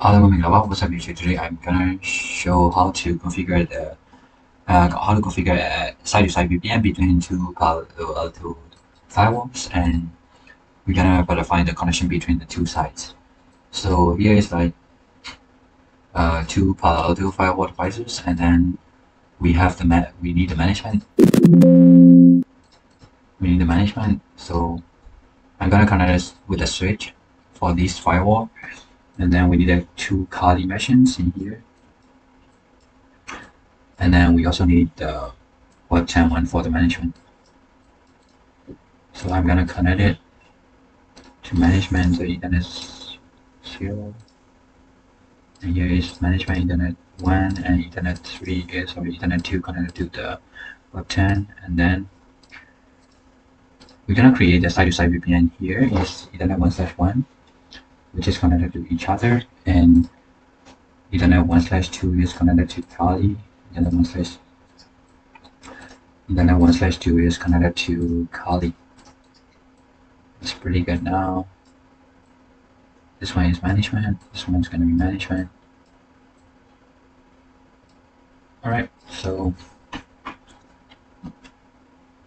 Hello. What's up, YouTube? Today I'm gonna show how to configure the uh, how to configure a site-to-site VPN between two uh, two firewalls, and we're gonna better find the connection between the two sides. So here is like uh, two Palo Alto firewall devices, and then we have the we need the management. We need the management. So I'm gonna connect this with a switch for this firewall and then we need a two Kali machines in here. And then we also need the web one for the management. So I'm gonna connect it to management so internet zero. And here is management internet 1 and internet 3 is or internet 2 connected to the web 10 and then we're gonna create a site-to-site -side VPN here. Is internet 1 slash 1 which is connected to each other and Ethernet 1 slash 2 is connected to Kali, Ethernet 1 slash Ethernet 1 slash 2 is connected to Kali. It's pretty good now. This one is management, this one's gonna be management. Alright, so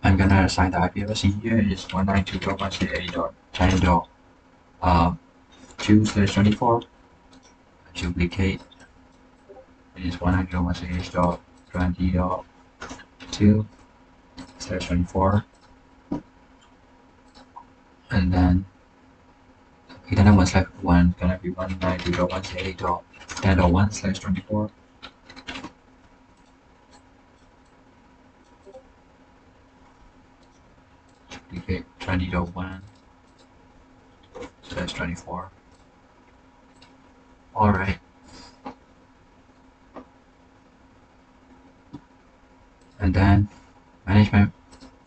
I'm gonna assign the IP address in here is 192.168.10. Uh, 2 slash 24 duplicate is 101.20.2 slash 24 and then Ethernet 1 slash 1 gonna be 192.168.10.1 slash 24 duplicate 20.1 slash 24 all right. And then management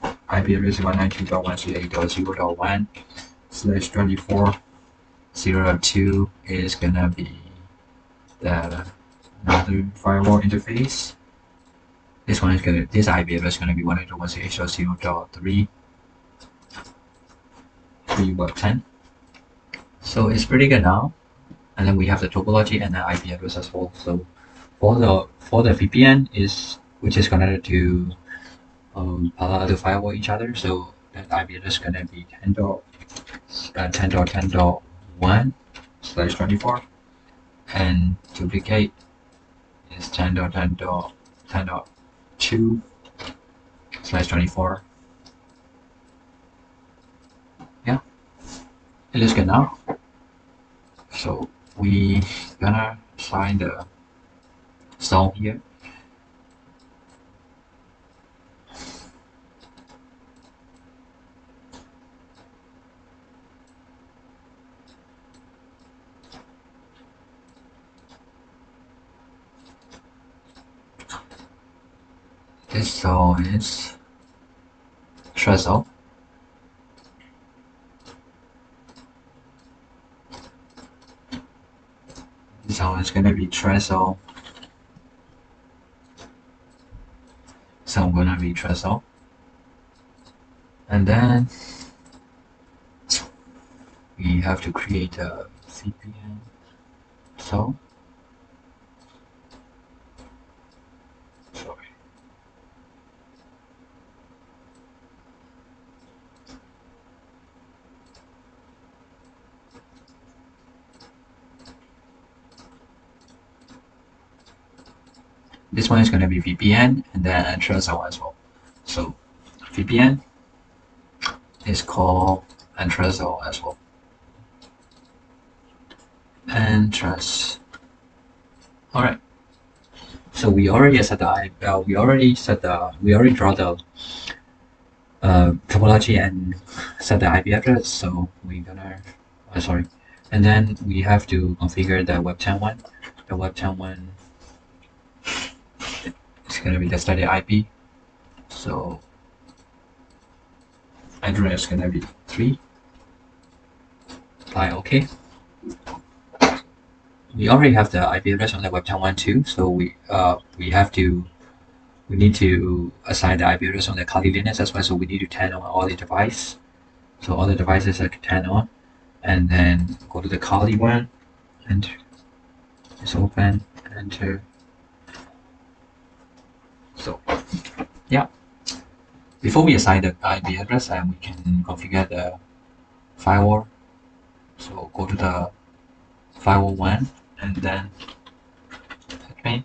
IP address 192.168.0.1 slash 24 02 is gonna be the another firewall interface. This one is gonna this IP address is gonna be 192.168.0.3 3 web 10. So it's pretty good now and then we have the topology and the IP address as well. So for the for the VPN is which is connected to um, firewall each other. So that IP address is gonna be 10 dot uh, 10 dot 10 dot 1 slash 24 and duplicate is 10 dot 10 dot 10 dot 2 slash 24 yeah it looks good now so we gonna find the song here. This song is Trezor It's gonna be Trezor. So I'm gonna be Trezor. And then we have to create a VPN. So This one is going to be VPN and then Trezor as well. So VPN is called Trezor as well. Entrance. All right. So we already set the uh, we already set the we already draw the uh, topology and set the IP address. So we're gonna uh, sorry, and then we have to configure the Web one. The Web one gonna be the study IP. So address gonna be three. Apply OK. We already have the IP address on the web one too, so we uh we have to we need to assign the IP address on the Kali Linux as well. So we need to turn on all the device. So all the devices are turned on, and then go to the Kali one and Just open, enter. So, yeah. Before we assign the IP address, and we can configure the firewall. So go to the firewall one, and then admin.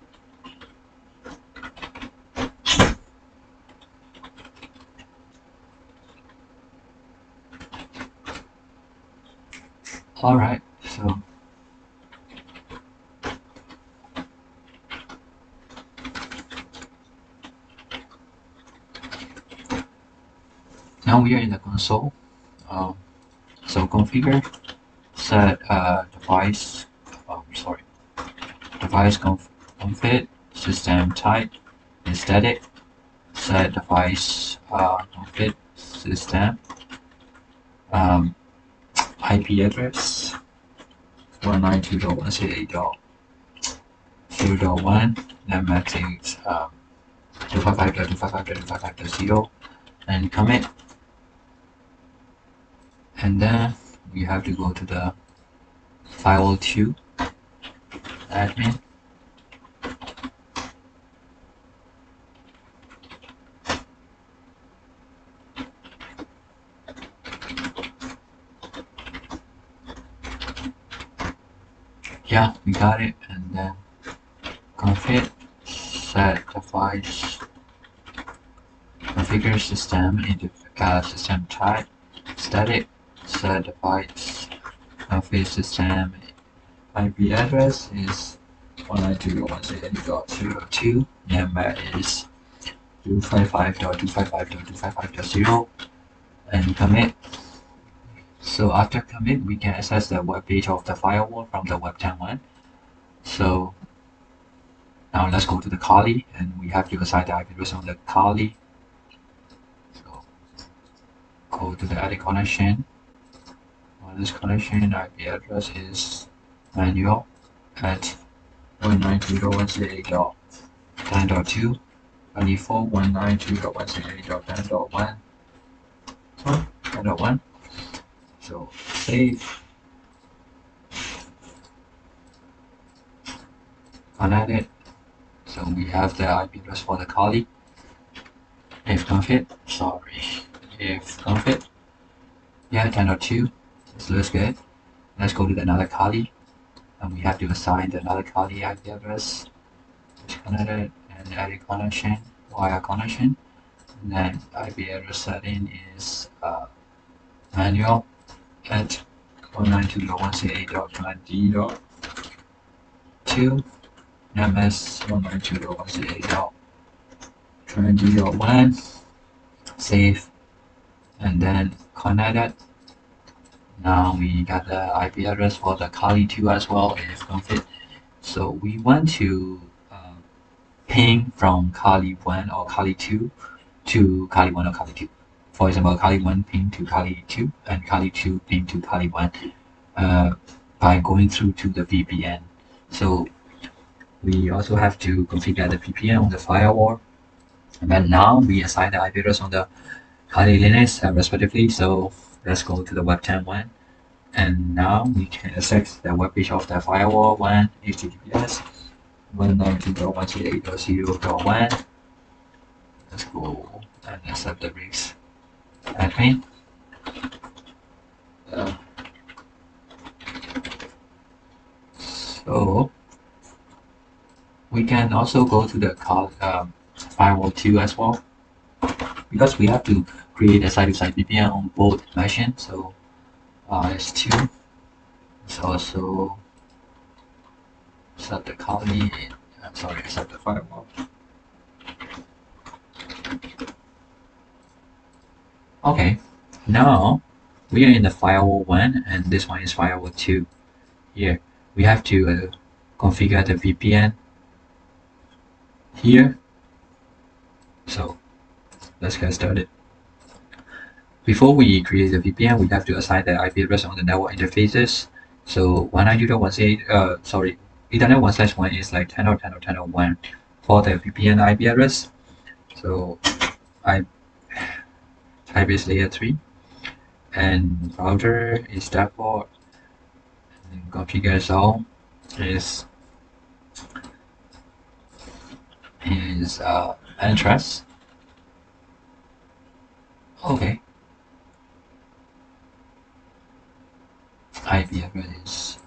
All right, so now we are in the console. Um, so configure set uh, device. Oh, sorry, device conf config system type is static. Set device uh, config system um, IP address 192.168.0.1 then matrix um, 255.255.255.0 and commit and then we have to go to the firewall 2 admin. Yeah we got it. And then config set device configure system into uh, system type. Static set device config system IP address is 192.168.02 number is 255.255.255.0 and commit so after commit, we can access the web page of the firewall from the webcam one. So now let's go to the Kali and we have to assign the IP address on the Kali. So go to the edit connection. This connection, IP address is manual at 192.168.10.2 24 192.168.10.1 sorry? 10.1 so save. Connect it. So we have the IP address for the Kali if config sorry. If config yeah 10.2 this looks good let's go to another Kali. And we have to assign another Kali IP address connected and edit connection via connection and then IP address setting is uh, manual at 192.168.20.2 ms 192.168.20.1 save and then connect it now we got the IP address for the Kali 2 as well if config so we want to uh, ping from Kali 1 or Kali 2 to Kali 1 or Kali 2 for example, Kali 1 ping to Kali 2 and Kali 2 ping to Kali 1 uh, by going through to the VPN. So we also have to configure the VPN on the firewall. And then now we assign the IP address on the Kali Linux uh, respectively. So let's go to the webcam one. And now we can access the web page of the firewall one, HTTPS 192.168.0.1. Let's go and accept the risks admin uh, so we can also go to the um, firewall 2 as well because we have to create a site-to-site VPN on both machines so uh, S2 is also set the Kali I'm sorry set the firewall Okay, now we are in the firewall 1 and this one is firewall 2. Here, we have to uh, configure the VPN here. So, let's get started. Before we create the VPN, we have to assign the IP address on the network interfaces. So 192.168, uh, sorry, Ethernet 1 slash 1 is like 10 or 10 or 10 or 1 for the VPN IP address. So I type is layer 3 and router is dashboard and configure zone is is uh, address. Okay. IP is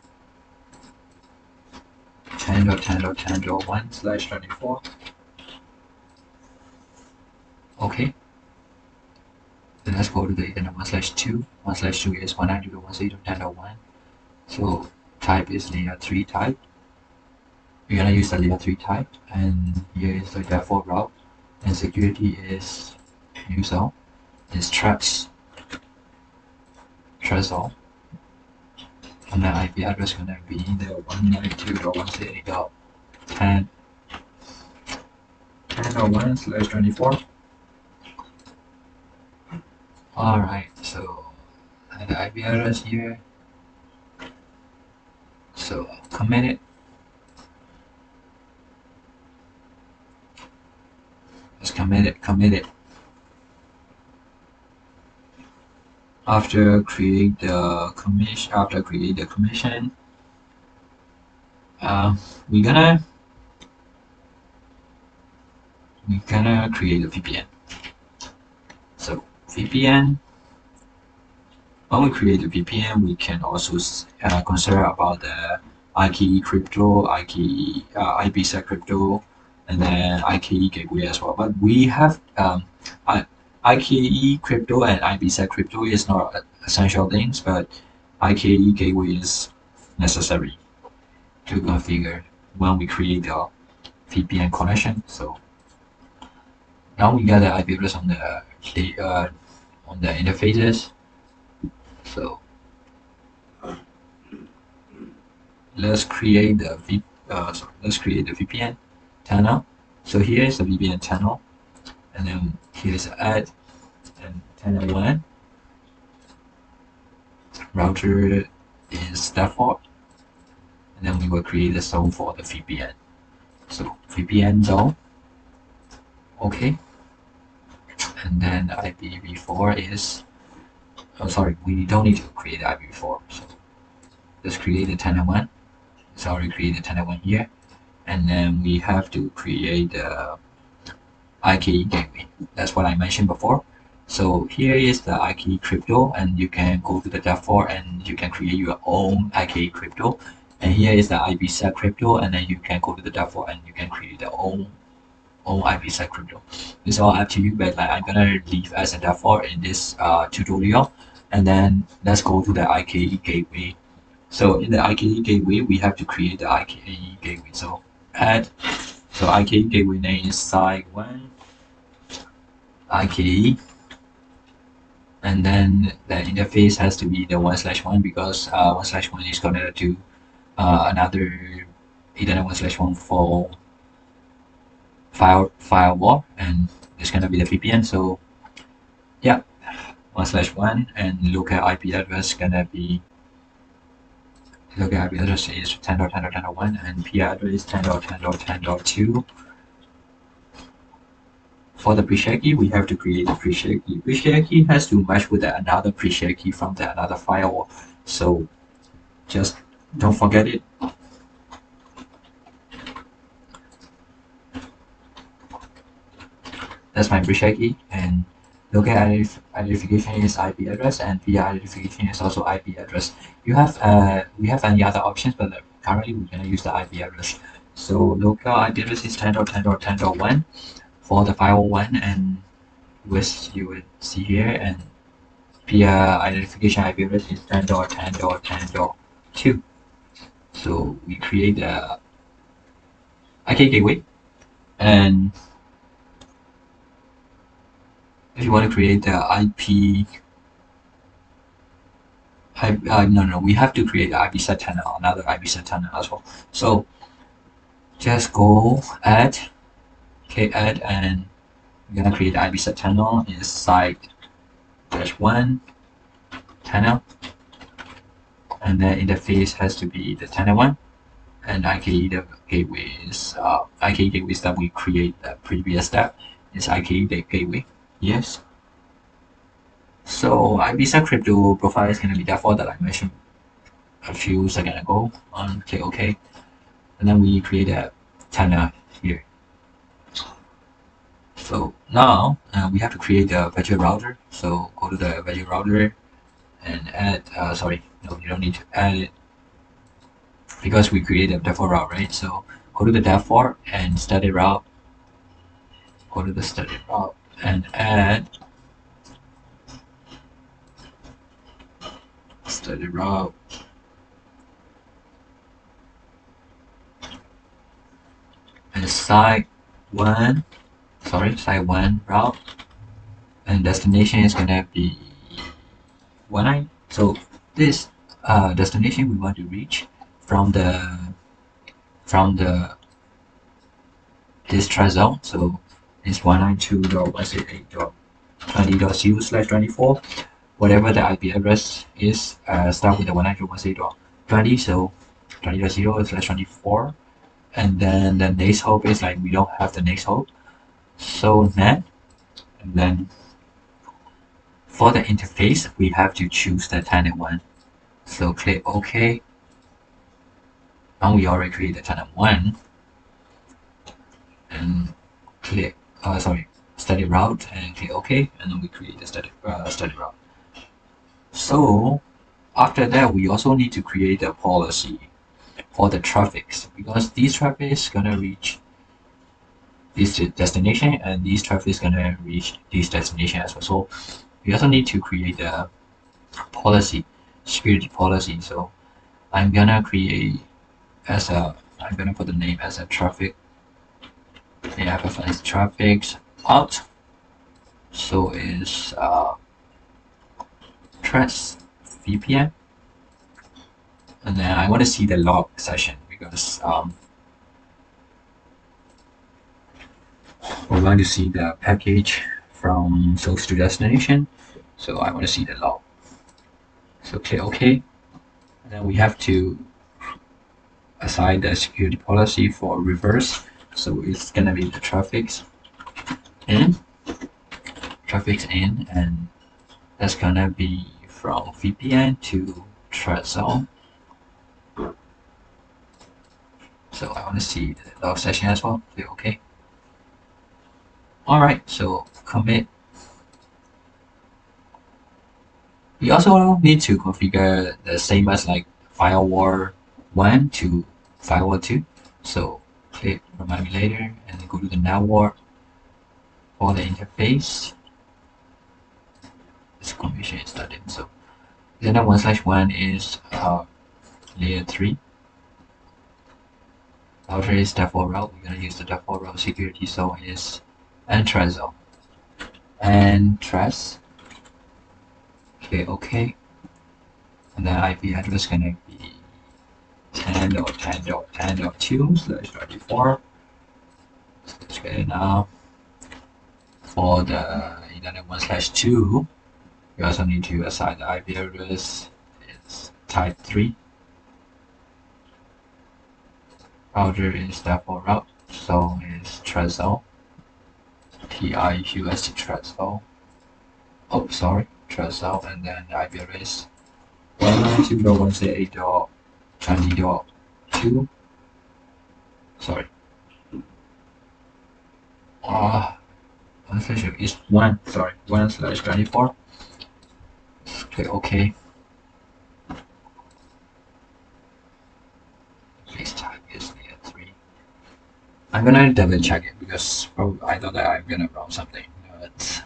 10.10.10.1 slash 24. Okay. Then let's go to the Ethernet 1 slash 2. 1 slash 2 is 192.168.10.1. So type is layer 3 type. We're gonna use the layer 3 type and here is the default route and security is user is trust trust all and the IP address gonna be the 192.168.10 10.1 slash 24 alright so and the IP address here so commit it just commit it commit it after create the commission after create the commission uh, we're gonna we're gonna create a VPN so VPN when we create a VPN we can also uh, consider about the IKE crypto IKE uh, IPsec crypto and then IKE gateway as well. But we have um, I, IKE crypto and IPsec crypto is not essential things, but IKE gateway is necessary to configure when we create the VPN connection. So now we got the IP address on the uh, on the interfaces. So let's create the v, uh, sorry, let's create the VPN tunnel. So here is the VPN tunnel and then here's add and tenant one router is default. And then we will create a zone for the VPN so VPN zone. Okay. And then IPv4 is oh sorry we don't need to create IPv4 so let's create a tenant one. It's already created tenant one here. And then we have to create a IKE gateway. That's what I mentioned before. So here is the IKE crypto and you can go to the default and you can create your own IKE crypto. And here is the IPsec crypto and then you can go to the default and you can create your own own IPsec crypto. It's all up to you, but like I'm gonna leave as a default in this uh, tutorial. And then let's go to the IKE gateway. So in the IKE gateway, we have to create the IKE gateway. So add so IKE gateway is site1 IKE and then the interface has to be the 1 slash 1 because uh, 1 slash 1 is connected to uh, another Ethernet 1 slash 1 for file firewall and it's gonna be the VPN so yeah 1 slash 1 and local IP address gonna be local IP address is 10.10.10.1 and PI address is 10.10.10.2 for the pre-share key, we have to create a pre-share key. Pre-share key has to match with another pre-share key from the another firewall. So just don't forget it. That's my pre-share key and local identification is IP address and PI identification is also IP address. You have uh, we have any other options, but currently we're gonna use the IP address. So local IP address is 10.10.10.1 for the firewall one and which you would see here and via identification IP address is 10.10.10.2 so we create a IKE gateway and if you want to create the IP uh, no, no, we have to create the IPsec tunnel, another IPsec tunnel as well. So just go add Okay, add and we're gonna create IPsec tunnel is site dash one tunnel, and the interface has to be the tunnel one, and IKE the gateway is uh, IKE gateway that we create the previous step is IKE the gateway. Yes. So IPsec crypto profile is gonna be default that I mentioned a few seconds ago. Um, okay, okay, and then we create a tunnel here So now uh, we have to create the virtual router. So go to the virtual router and add, uh, sorry, no, you don't need to add it because we created a default route, right? So go to the default and static route. Go to the static route and add study route. And site one, sorry, site one route, and destination is gonna be one nine. So this uh, destination we want to reach from the from the this thread zone. So it's 192.168.20.0 slash 24. Whatever the IP address is, uh, start with the 192.168.20, so 20.0 slash 24. And then the next hop is like we don't have the next hop. So net, and then for the interface, we have to choose the tenant one. So click OK and we already created the tenant one and click uh, sorry static route and click OK and then we create the static uh, static route. So after that we also need to create a policy for the traffics because these traffic is gonna reach this destination and these traffic is gonna reach this destination as well. So we also need to create a policy security policy. So I'm gonna create as a I'm gonna put the name as a traffic yeah FFS traffic out so is uh trace VPN and then I want to see the log session because um, we want to see the package from source to destination. So I want to see the log. So click OK. And then we have to assign the security policy for reverse. So it's gonna be the traffics in, traffics in, and that's gonna be from VPN to thread zone. So I want to see the log session as well. OK. Alright, so commit. We also need to configure the same as like firewall 1 to firewall 2 So click remind me and then go to the network for the interface. This configuration is started. So Ethernet 1 slash 1 is uh, layer 3. Router is default route. We're going to use the default route security zone is entrance zone. And trust. Okay, okay. And then IP address be 10.10.10.2 slash 24. Let's get it now. For the Ethernet 1 slash 2, you also need to assign the IP address is type 3. Router is default route, so is Trezor. T-I-U-S-T Trezor. Oh, sorry, Trezor, and then the IP address 192.168. Chinese dot two. Sorry. Ah, uh, slash is one. Sorry, one slash twenty four. Click OK. Please type is near three. I'm gonna double check it because probably I thought that I'm gonna wrong something. But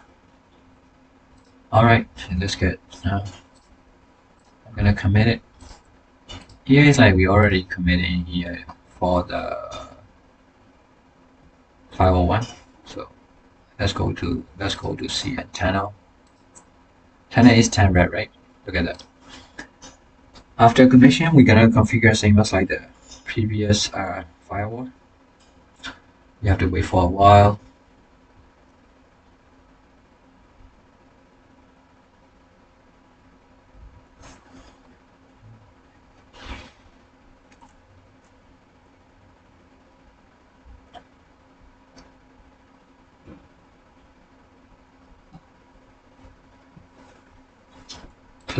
all right, in this case, now I'm gonna commit it here is like we already committed here for the 501 so let's go to let's go to see antenna antenna is 10 red right? Look at that. After commission we're gonna configure same as like the previous uh, firewall you have to wait for a while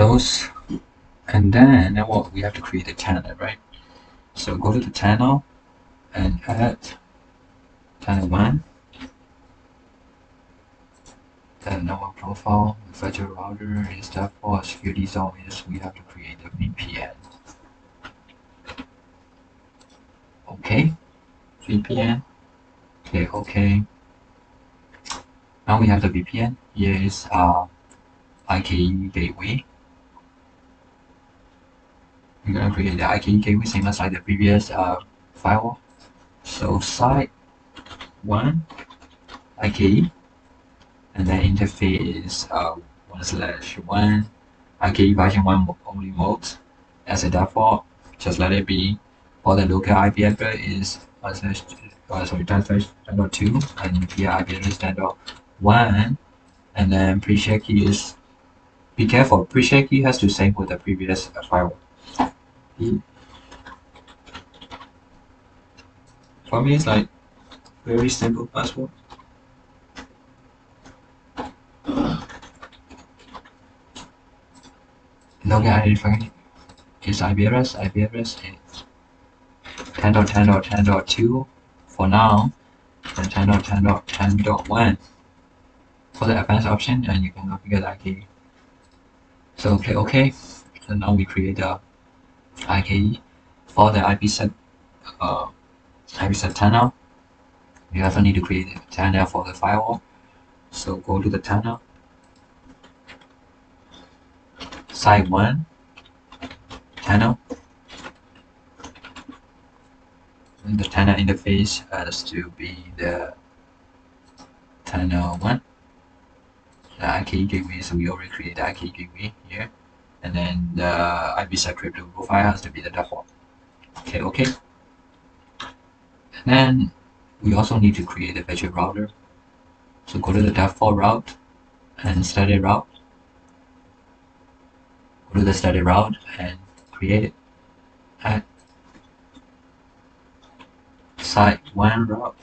close and then now what we have to create a channel right so go to the channel and add channel 1 the network profile, virtual router is therefore security zone is we have to create a VPN. Okay, VPN, click OK. Now we have the VPN. Here uh, is our IKE gateway. We're gonna create the IKE gateway same as like the previous uh. So site one IKE and then interface is uh, one slash one IKE version one only mode as a default. Just let it be. For the local IP address is one slash uh, sorry, slash two and here IP address standard one and then pre-share key is be careful pre-share key has to sync with the previous firewall for me it's like very simple password login identifier is IP address is 10.10.10.2 for now and 10.10.10.1 for the advanced option and you can configure the IKE. So click OK. And now we create the IKE for the IPsec uh, IPsec tunnel. We also need to create a tunnel for the firewall. So go to the tunnel. Site 1 tunnel. And the tunnel interface has to be the tunnel 1 the IKE gateway, so we already created the IKE gateway here. And then the IPsec crypto profile has to be the default. Okay, okay. And then we also need to create a virtual router. So go to the default route and static route. Go to the static route and create it. Add site one route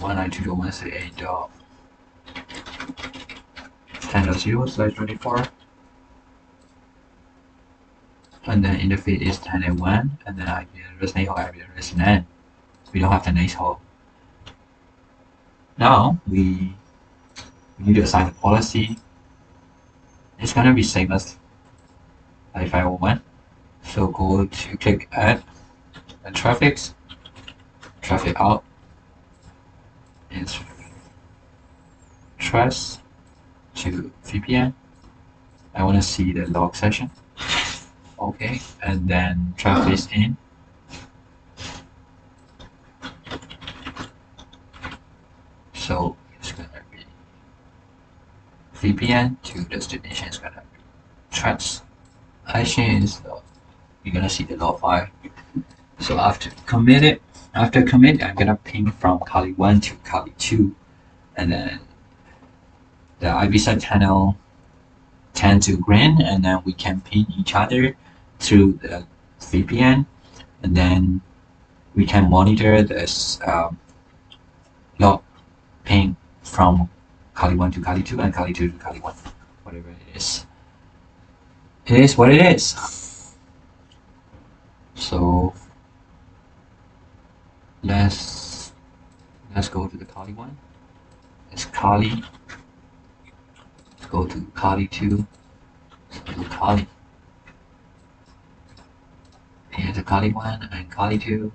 one nine two one six eight dot ten dot zero slash twenty four. And then the interface is 10.1 and then IP address name or IP address NAND. We don't have the nice hole. Now we, we need to assign the policy. It's gonna be same as i501. So go to click add and traffic, traffic out, is trust to VPN. I want to see the log session. Okay, and then traffic in. So it's gonna be VPN to destination is gonna be trust. Action is the, you're gonna see the log file. So after commit it, after commit, I'm gonna ping from Kali 1 to Kali 2, and then the IPsec channel 10 to green, and then we can ping each other through the VPN, and then we can monitor this um, log ping from Kali 1 to Kali 2 and Kali 2 to Kali 1, whatever it is. It is what it is. So let's let's go to the Kali one. It's Kali. Go to Kali two. Let's go to Kali. The Kali one and Kali two.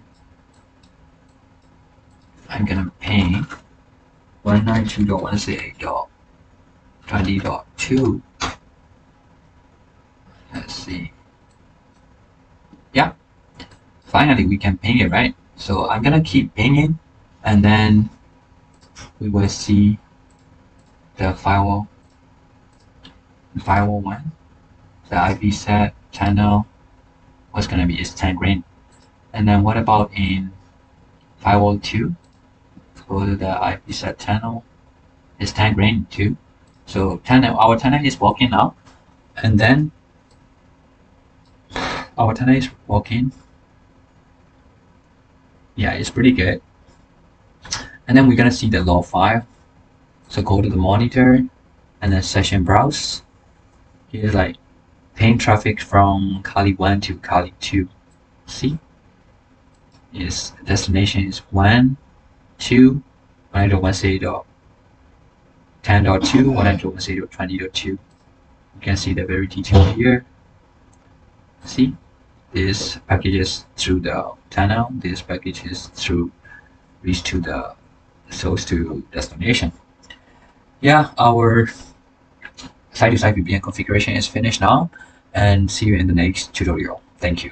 I'm gonna pay 192.168.20.2. Let's see. Yeah. Finally, we can ping it, right? So I'm gonna keep pinging and then we will see the firewall firewall oh the IPsec, channel what's gonna be is 10 grain and then what about in firewall 2 go to the IPsec channel it's 10 grain too so channel our channel is working now and then our channel is working yeah, it's pretty good. And then we're gonna see the log file. So go to the monitor and then session browse. Here's like paying traffic from Kali 1 to Kali 2. See? Is destination is 1, 2, 192.10.2, 192.20.2. You can see the very detail here. See, this packages through the tunnel, this packages through reach to the source to destination. Yeah, our site-to-site VPN configuration is finished now and see you in the next tutorial. Thank you.